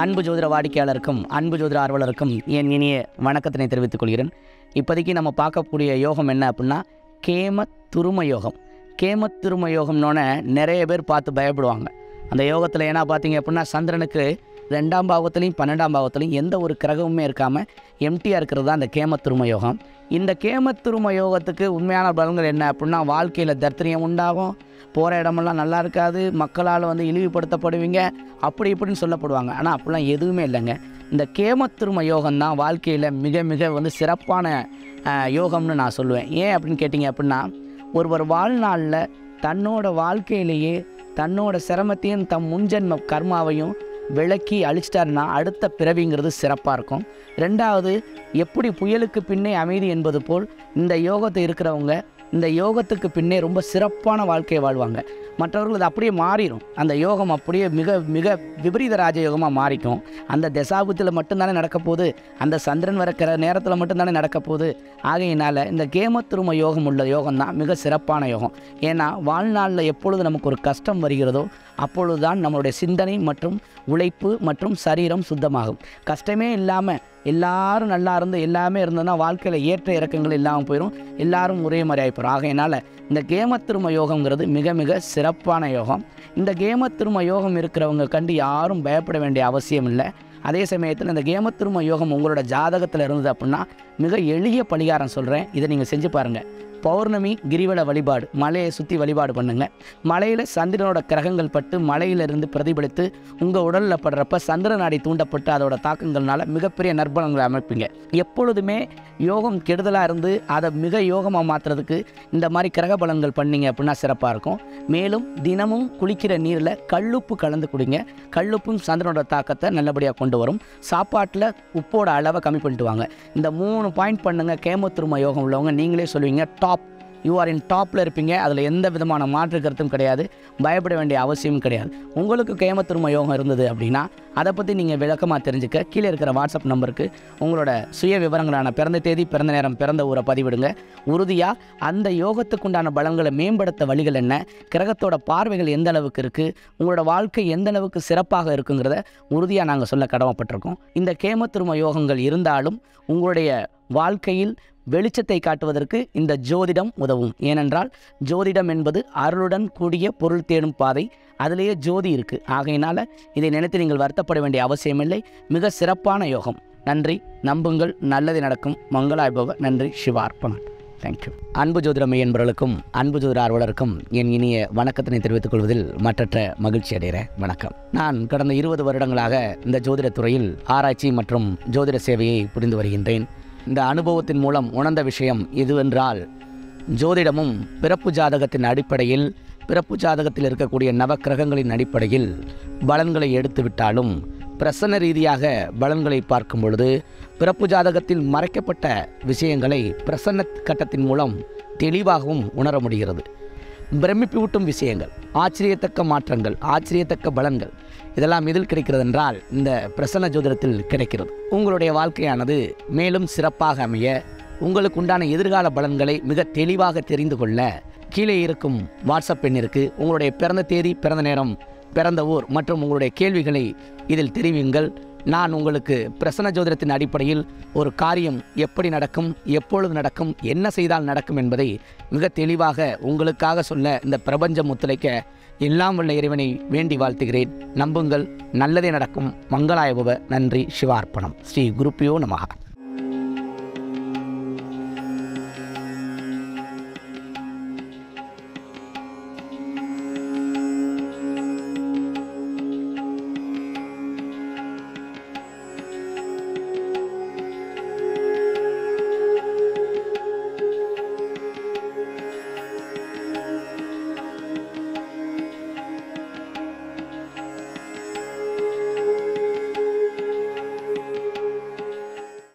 அன்பு ஜோதிட வாடிக்கையாளருக்கும் அன்பு ஜோதிட ஆர்வலருக்கும் என் இனிய வணக்கத்தினை தெரிவித்துக் கொள்கிறேன். இப்போதைக்கு நம்ம பார்க்கக்கூடிய யோகம் என்ன அப்படின்னா கேம துரும யோகம். கேம துரும யோகம்னோட நிறைய பேர் பார்த்து பயப்படுவாங்க. அந்த யோகத்தில் ஏன்னா பார்த்தீங்க அப்படின்னா சந்திரனுக்கு ரெண்டாம் பாவத்துலையும் பன்னெண்டாம் பாவத்துலையும் எந்த ஒரு கிரகமுமே இருக்காமல் எம்டியாக இருக்கிறது தான் அந்த கேமத்திரும யோகம். இந்த கேமத்திரும யோகத்துக்கு உண்மையான பலன்கள் என்ன அப்படின்னா வாழ்க்கையில் தர்த்தரியம் உண்டாகும் போகிற இடமெல்லாம் நல்லா இருக்காது மக்களால் வந்து இழிவுபடுத்தப்படுவீங்க அப்படி இப்படின்னு சொல்லப்படுவாங்க. ஆனால் அப்படிலாம் எதுவுமே இல்லைங்க. இந்த கேமத்திரும யோகம் தான் வாழ்க்கையில் மிக மிக வந்து சிறப்பான யோகம்னு நான் சொல்லுவேன். ஏன் அப்படின்னு கேட்டிங்க அப்படின்னா ஒருவர் வாழ்நாளில் தன்னோட வாழ்க்கையிலேயே தன்னோட சிரமத்தையும் தம் முன்ஜென்ம கர்மாவையும் விளக்கி அழிச்சிட்டாருன்னா அடுத்த பிறவிங்கிறது சிறப்பாக இருக்கும். ரெண்டாவது எப்படி புயலுக்கு பின்னே அமைதி என்பது போல் இந்த யோகத்தை இருக்கிறவங்க இந்த யோகத்துக்கு பின்னே ரொம்ப சிறப்பான வாழ்க்கையை வாழ்வாங்க. மற்றவர்கள் அது அப்படியே மாறிடும் அந்த யோகம் அப்படியே மிக மிக விபரீத ராஜயோகமாக மாறிக்கும். அந்த தசாபத்தில் மட்டும்தானே நடக்க போகுது அந்த சந்திரன் வரக்கிற நேரத்தில் மட்டும்தானே நடக்க போகுது ஆகையினால் இந்த கேமத்துரும யோகம் உள்ள யோகம் தான் மிக சிறப்பான யோகம். ஏன்னா வாழ்நாளில் எப்பொழுது நமக்கு ஒரு கஷ்டம் வருகிறதோ அப்பொழுதுதான் நம்மளுடைய சிந்தனை மற்றும் உழைப்பு மற்றும் சரீரம் சுத்தமாகும். கஷ்டமே இல்லாமல் எல்லாரும் நல்லா இருந்து எல்லாமே இருந்ததுன்னா வாழ்க்கையில் ஏற்ற இறக்கங்கள் இல்லாமல் போயிடும் எல்லாரும் ஒரே மாதிரி ஆகிப்போம் ஆகையினால் இந்த கேம திரும யோகங்கிறது மிக மிக சிறப்பான யோகம். இந்த கேம திரும யோகம் இருக்கிறவங்க கண்டு யாரும் பயப்பட வேண்டிய அவசியம் இல்லை. அதே சமயத்தில் இந்த கேம திரும யோகம் உங்களோட ஜாதகத்தில் இருந்தது அப்படின்னா மிக எளிய பரிகாரம் சொல்கிறேன் இதை நீங்கள் செஞ்சு பாருங்கள் பௌர்ணமி கிரிவல வழிபாடு மலையை சுற்றி வழிபாடு பண்ணுங்க. மலையில் சந்திரனோட கிரகங்கள் பட்டு மலையிலிருந்து பிரதிபலித்து உங்கள் உடலில் படுறப்ப சந்திர நாடி தூண்டப்பட்டு அதோட தாக்கங்கள்னால மிகப்பெரிய நற்பலங்களை அமைப்பீங்க. எப்பொழுதுமே யோகம் கெடுதலாக இருந்து அதை மிக யோகமாக மாற்றுறதுக்கு இந்த மாதிரி கிரக பலன்கள் பண்ணீங்க அப்படின்னா சிறப்பாக இருக்கும். மேலும் தினமும் குளிக்கிற நீரில் கல்லுப்பு கலந்து குடிங்க. கல்லுப்பும் சந்திரனோட தாக்கத்தை நல்லபடியாக கொண்டு வரும். சாப்பாட்டில் உப்போட அளவை கம்மி பண்ணிட்டு வாங்க. இந்த மூணு பாயிண்ட் பண்ணுங்கள் கேமோத்திரும யோகம் உள்ளவங்க நீங்களே சொல்லுவீங்க. டாப் யூ ஆர் இன் டாப்பில் இருப்பீங்க. அதில் எந்த விதமான மாற்று கருத்தும் கிடையாது. பயப்பட வேண்டிய அவசியமும் கிடையாது. உங்களுக்கு கேமத்திரும யோகம் இருந்தது அப்படின்னா அதை பற்றி நீங்கள் விளக்கமாக தெரிஞ்சுக்க கீழே இருக்கிற வாட்ஸ்அப் நம்பருக்கு உங்களோட சுய விவரங்களான பிறந்த தேதி பிறந்த நேரம் பிறந்த ஊரை பதிவிடுங்க. உறுதியாக அந்த யோகத்துக்குண்டான பலன்களை மேம்படுத்த வழிகள் என்ன? கிரகத்தோட பார்வைகள் எந்த அளவுக்கு இருக்குது உங்களோட வாழ்க்கை எந்த அளவுக்கு சிறப்பாக இருக்குங்கிறத உறுதியாக நாங்கள் சொல்ல கடமைப்பட்டிருக்கோம். இந்த கேமத்திரும யோகங்கள் இருந்தாலும் உங்களுடைய வாழ்க்கையில் வெளிச்சத்தை காட்டுவதற்கு இந்த ஜோதிடம் உதவும். ஏனென்றால் ஜோதிடம் என்பது அருளுடன் கூடிய பொருள் தேடும் பாதை. அதிலேயே ஜோதி இருக்குது ஆகையினால் இதை நினைத்து நீங்கள் வருத்தப்பட வேண்டிய அவசியமில்லை. மிக சிறப்பான யோகம். நன்றி. நம்புங்கள். நல்லது நடக்கும். மங்களாய்பவ. நன்றி. சிவார்ப்பணம். தேங்க்யூ அன்பு ஜோதிட என்பவர்களுக்கும் அன்பு ஜோதிட ஆர்வலருக்கும் என் இனிய வணக்கத்தினை தெரிவித்துக் கொள்வதில் மற்றற்ற மகிழ்ச்சி அடைகிறேன். வணக்கம். நான் கடந்த இருபது வருடங்களாக இந்த ஜோதிடத் துறையில் ஆராய்ச்சி மற்றும் ஜோதிட சேவையை புரிந்து வருகின்றேன். இந்த அனுபவத்தின் மூலம் உணர்ந்த விஷயம் எதுவென்றால் ஜோதிடமும் பிறப்பு ஜாதகத்தின் அடிப்படையில் பிறப்பு ஜாதகத்தில் இருக்கக்கூடிய நவக்கிரகங்களின் அடிப்படையில் பலன்களை எடுத்துவிட்டாலும் பிரசன்ன ரீதியாக பலன்களை பார்க்கும் பொழுது பிறப்பு ஜாதகத்தில் மறைக்கப்பட்ட விஷயங்களை பிரசன்ன கட்டத்தின் மூலம் தெளிவாகவும் உணர முடிகிறது. பிரமிப்பூட்டும் விஷயங்கள் ஆச்சரியத்தக்க மாற்றங்கள் ஆச்சரியத்தக்க பலன்கள் இதெல்லாம் எதில் கிடைக்கிறது என்றால் இந்த பிரசன்ன ஜோதிடத்தில் கிடைக்கிறது. உங்களுடைய வாழ்க்கையானது மேலும் சிறப்பாக அமைய உங்களுக்கு உண்டான எதிர்கால பலன்களை மிக தெளிவாக தெரிந்து கொள்ள கீழே இருக்கும் வாட்ஸ்அப் எண்ணிற்கு உங்களுடைய பிறந்த தேதி பிறந்த நேரம் பிறந்த ஊர் மற்றும் உங்களுடைய கேள்விகளை இதில் தெரிவிங்கள் நான் உங்களுக்கு பிரசன்ன ஜோதிடத்தின் அடிப்படையில் ஒரு காரியம் எப்படி நடக்கும் எப்பொழுது நடக்கும் என்ன செய்தால் நடக்கும் என்பதை மிக தெளிவாக உங்களுக்காக சொல்ல இந்த பிரபஞ்சம் ஒத்துழைக்க எல்லாம் உள்ள இறைவனை வேண்டி வாழ்த்துகிறேன். நம்புங்கள் நல்லதே நடக்கும். மங்களாயபவ. நன்றி. சிவார்ப்பணம். ஸ்ரீ குருப்பியோ நமகா